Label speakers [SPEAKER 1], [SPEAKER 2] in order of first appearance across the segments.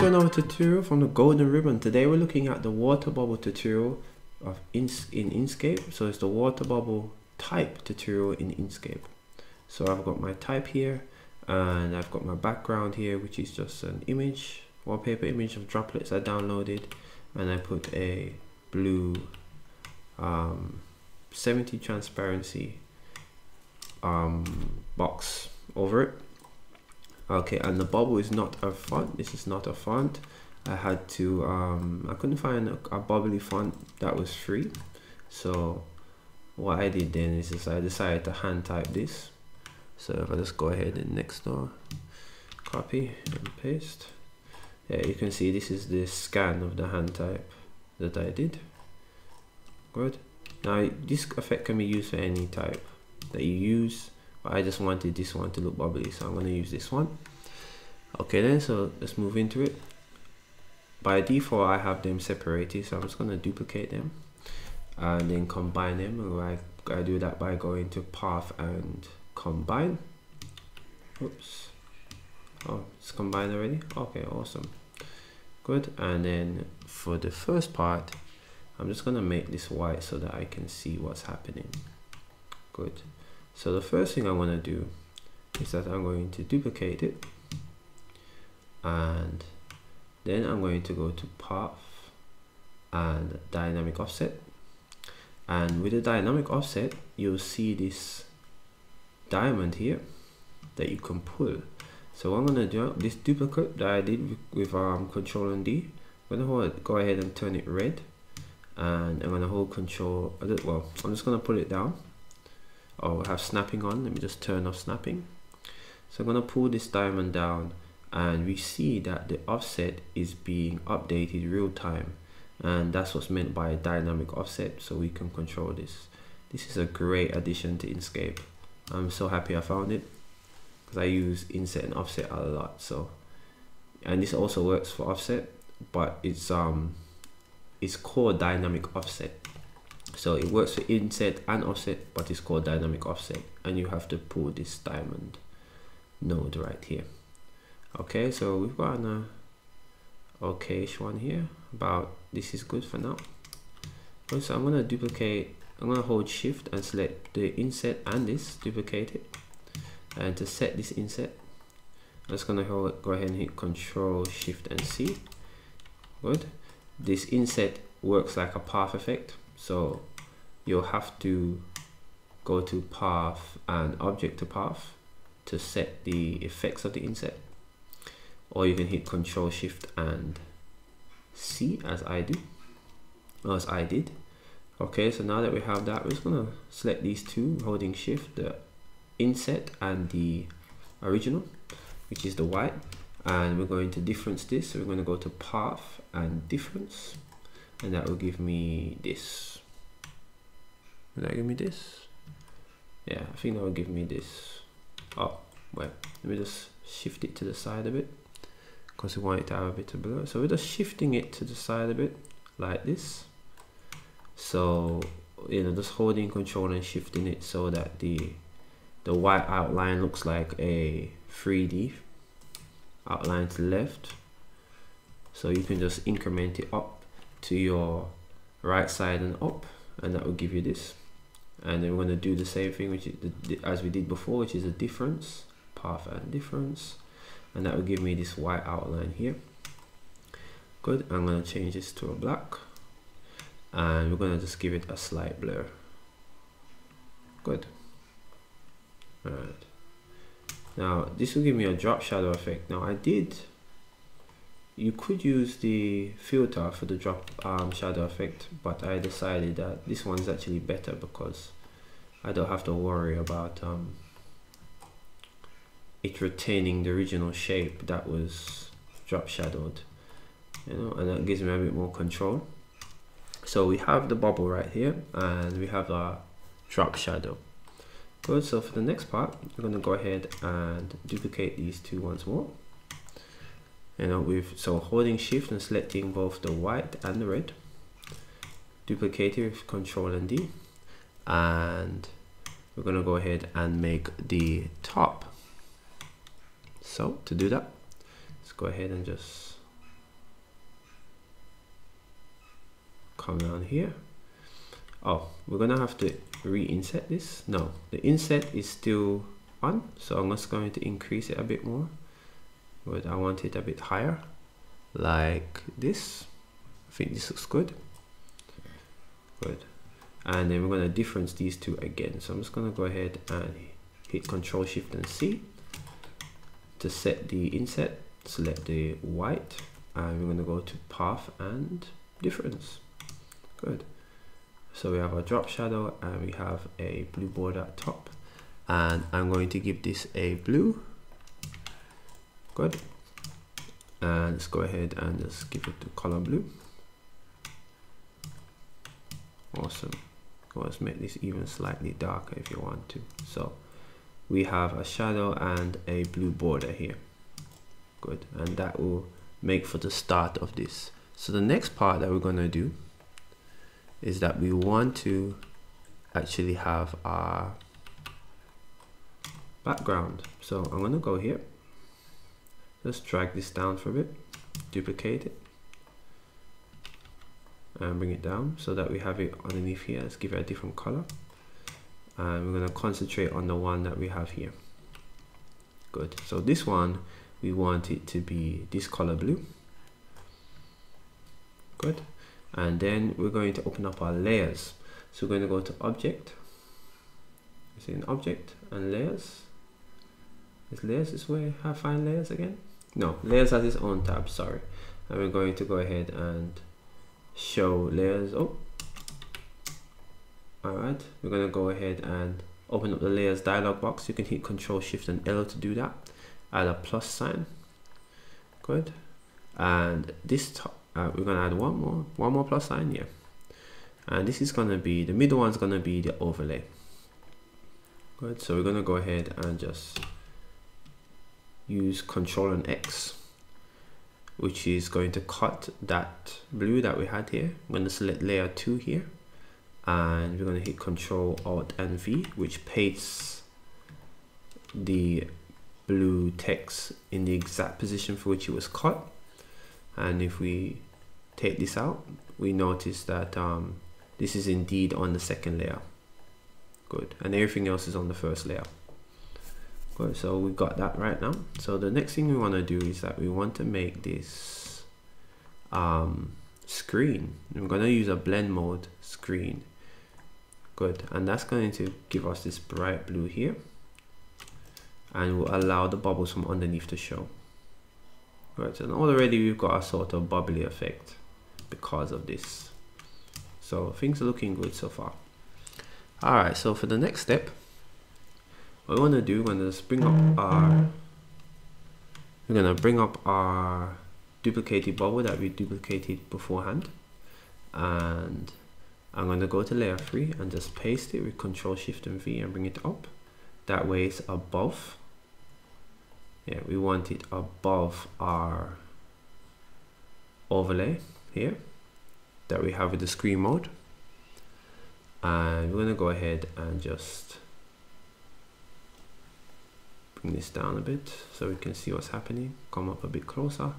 [SPEAKER 1] To another tutorial from the Golden Ribbon. Today we're looking at the water bubble tutorial of in, in Inkscape. So it's the water bubble type tutorial in Inkscape. So I've got my type here and I've got my background here which is just an image, wallpaper image of droplets I downloaded and I put a blue um, 70 transparency um, box over it okay and the bubble is not a font. This is not a font. I had to um, I couldn't find a, a bubbly font that was free. So what I did then is, is I decided to hand type this. So if I just go ahead and next door copy and paste. Yeah you can see this is the scan of the hand type that I did. Good. Now this effect can be used for any type that you use I just wanted this one to look bubbly so I'm going to use this one. Okay then so let's move into it. By default I have them separated so I'm just going to duplicate them and then combine them. And I, I do that by going to path and combine. Oops. Oh it's combined already? Okay awesome. Good and then for the first part I'm just gonna make this white so that I can see what's happening. Good so the first thing I want to do is that I'm going to duplicate it. And then I'm going to go to path and dynamic offset. And with the dynamic offset you'll see this diamond here that you can pull. So I'm gonna do this duplicate that I did with, with um, control and D I'm gonna hold, go ahead and turn it red. And I'm gonna hold control well I'm just gonna pull it down or have snapping on let me just turn off snapping. So I'm gonna pull this diamond down and we see that the offset is being updated real time and that's what's meant by a dynamic offset so we can control this. This is a great addition to Inkscape. I'm so happy I found it because I use inset and offset a lot so. And this also works for offset but it's um it's called dynamic offset so it works for inset and offset but it's called dynamic offset and you have to pull this diamond node right here. Okay so we've got an uh, okayish one here. About this is good for now. So I'm gonna duplicate I'm gonna hold shift and select the inset and this duplicate it. And to set this inset I'm just gonna go ahead and hit control shift and C. Good. This inset works like a path effect so you'll have to go to path and object to path to set the effects of the inset. Or you can hit control shift and C as I do. As I did. Okay so now that we have that we're just gonna select these two holding shift the inset and the original which is the white. And we're going to difference this. So we're going to go to path and difference and that will give me this. Will that give me this? Yeah I think that will give me this. Oh well let me just shift it to the side a bit because we want it to have a bit of blur. So we're just shifting it to the side a bit like this. So you know just holding control and shifting it so that the the white outline looks like a 3d outline to the left. So you can just increment it up to your right side and up and that will give you this. And then we're going to do the same thing which the, as we did before which is a difference path and difference. And that will give me this white outline here. Good I'm going to change this to a black. And we're going to just give it a slight blur. Good. All right now this will give me a drop shadow effect. Now I did you could use the filter for the drop um, shadow effect but I decided that this one's actually better because I don't have to worry about um, it retaining the original shape that was drop shadowed you know and that gives me a bit more control. So we have the bubble right here and we have our drop shadow. Good so for the next part we're going to go ahead and duplicate these two once more you know with so holding shift and selecting both the white and the red. Duplicate it with control and D. And we're to go ahead and make the top. So to do that let's go ahead and just come down here. Oh we're gonna have to re-inset this. No the inset is still on so I'm just going to increase it a bit more but I want it a bit higher like this. I think this looks good. Good. And then we're going to difference these two again. So I'm just going to go ahead and hit control shift and C to set the inset select the white and we're going to go to path and difference. Good. So we have a drop shadow and we have a blue border at top. And I'm going to give this a blue good. And let's go ahead and just give it the color blue. Awesome. Let's make this even slightly darker if you want to. So we have a shadow and a blue border here. Good. And that will make for the start of this. So the next part that we're going to do is that we want to actually have our background. So I'm going to go here let's drag this down for a bit. Duplicate it. And bring it down so that we have it underneath here. Let's give it a different color. And we're going to concentrate on the one that we have here. Good. So this one we want it to be this color blue. Good. And then we're going to open up our layers. So we're going to go to object. See an object? And layers. Is layers this way? I find layers again no layers has its own tab sorry. And we're going to go ahead and show layers oh. All right we're going to go ahead and open up the layers dialog box. You can hit control shift and L to do that. Add a plus sign. Good. And this top uh, we're going to add one more one more plus sign here and this is going to be the middle one's going to be the overlay. Good so we're going to go ahead and just use control and X which is going to cut that blue that we had here. I'm going to select layer 2 here and we're going to hit control alt and V which pastes the blue text in the exact position for which it was cut. And if we take this out we notice that um, this is indeed on the second layer. Good. And everything else is on the first layer so we've got that right now. So the next thing we want to do is that we want to make this um, screen. I'm going to use a blend mode screen. Good. And that's going to give us this bright blue here. And will allow the bubbles from underneath to show. Right and already we've got a sort of bubbly effect because of this. So things are looking good so far. All right so for the next step what we want to do we're going to bring up mm-hmm. our we're going to bring up our duplicated bubble that we duplicated beforehand. And I'm going to go to layer 3 and just paste it with control shift and V and bring it up. That way it's above yeah we want it above our overlay here that we have with the screen mode. And we're going to go ahead and just bring this down a bit so we can see what's happening come up a bit closer.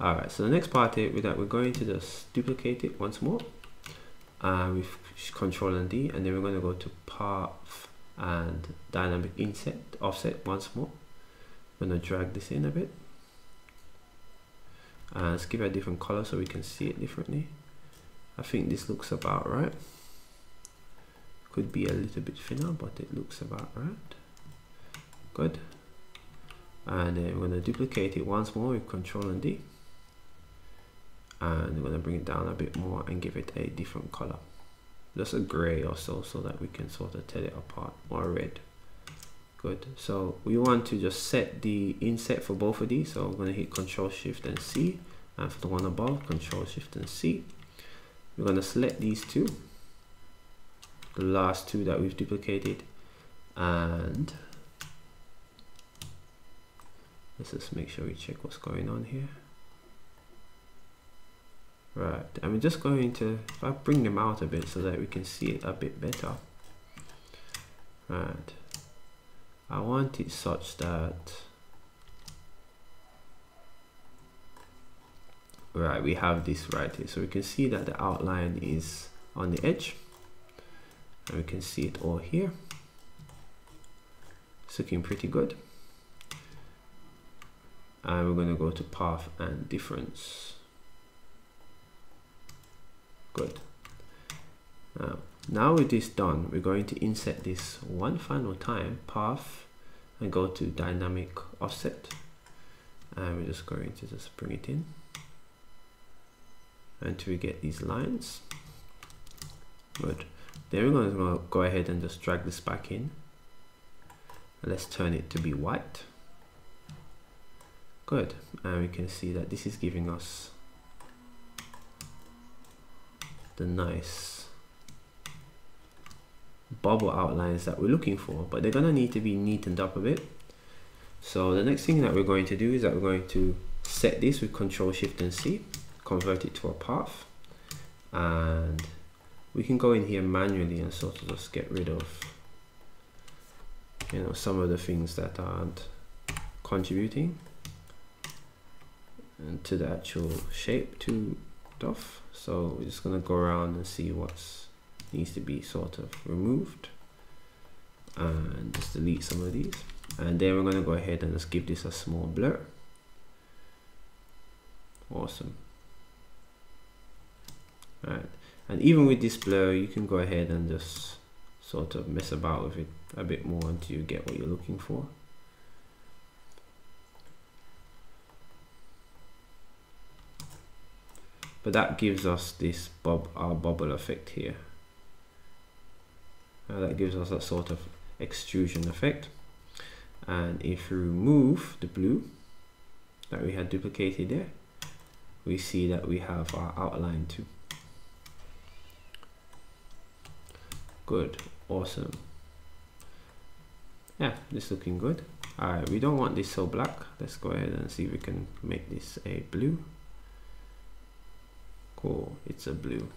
[SPEAKER 1] All right so the next part with that we're going to just duplicate it once more uh, with control and D and then we're going to go to path and dynamic inset offset once more. I'm going to drag this in a bit. And let's give it a different color so we can see it differently. I think this looks about right. Could be a little bit thinner but it looks about right good. And then we're going to duplicate it once more with control and D. And we're going to bring it down a bit more and give it a different color. Just a gray or so so that we can sort of tell it apart. Or red. Good. So we want to just set the inset for both of these. So I'm going to hit control shift and C. And for the one above control shift and C. We're going to select these two. The last two that we've duplicated. And let's just make sure we check what's going on here. Right I'm just going to if I bring them out a bit so that we can see it a bit better. Right. I want it such that right we have this right here. So we can see that the outline is on the edge. And we can see it all here. It's looking pretty good and we're going to go to path and difference. Good. Now, now with this done we're going to inset this one final time path and go to dynamic offset. And we're just going to just bring it in. Until we get these lines. Good. Then we're going to go ahead and just drag this back in. Let's turn it to be white good. And we can see that this is giving us the nice bubble outlines that we're looking for but they're gonna need to be neatened up a bit. So the next thing that we're going to do is that we're going to set this with control shift and C convert it to a path and we can go in here manually and sort of just get rid of you know some of the things that aren't contributing to the actual shape to stuff so we're just gonna go around and see what's needs to be sort of removed and just delete some of these. And then we're going to go ahead and just give this a small blur. Awesome. All right and even with this blur you can go ahead and just sort of mess about with it a bit more until you get what you're looking for but that gives us this bob our bubble effect here. Uh, that gives us a sort of extrusion effect. And if we remove the blue that we had duplicated there we see that we have our outline too. Good. Awesome. Yeah this looking good. All right we don't want this so black. Let's go ahead and see if we can make this a blue cool. It's a blue.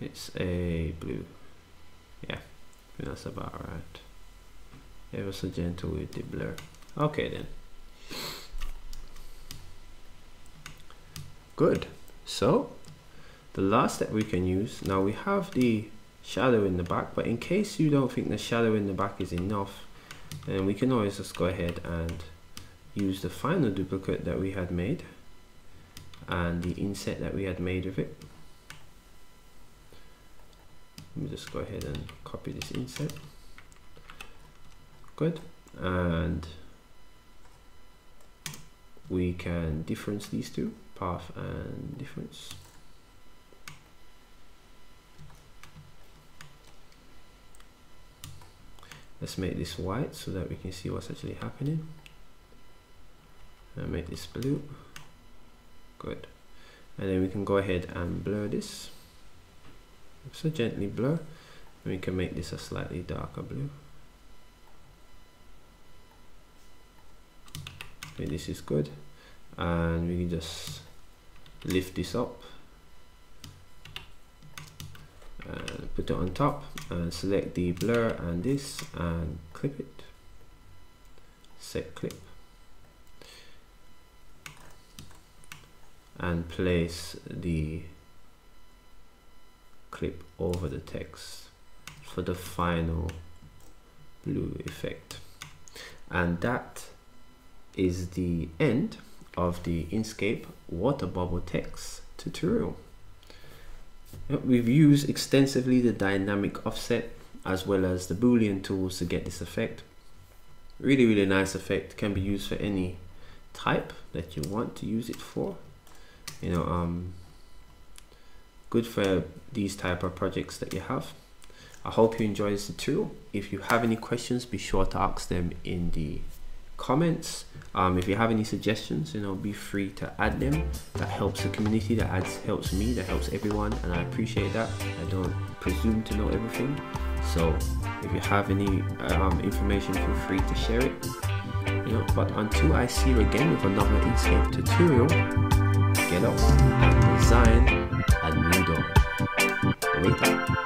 [SPEAKER 1] It's a blue. Yeah that's about right. Ever so gentle with the blur. Okay then. Good. So the last step we can use now we have the shadow in the back but in case you don't think the shadow in the back is enough then we can always just go ahead and use the final duplicate that we had made and the inset that we had made with it. Let me just go ahead and copy this inset. Good. And we can difference these two path and difference let's make this white so that we can see what's actually happening. And make this blue. Good. And then we can go ahead and blur this. So gently blur. And we can make this a slightly darker blue. Okay this is good. And we can just lift this up and put it on top and select the blur and this and clip it. Set clip. And place the clip over the text for the final blue effect. And that is the end of the Inkscape water bubble text tutorial We've used extensively the dynamic offset as well as the boolean tools to get this effect. Really, really nice effect. Can be used for any type that you want to use it for. You know, um, good for these type of projects that you have. I hope you enjoy this tutorial. If you have any questions, be sure to ask them in the comments. Um, if you have any suggestions you know be free to add them. That helps the community that adds helps me that helps everyone and I appreciate that. I don't presume to know everything. So if you have any um, information feel free to share it. You know but until I see you again with another Inkscape tutorial get up and design a new door. Later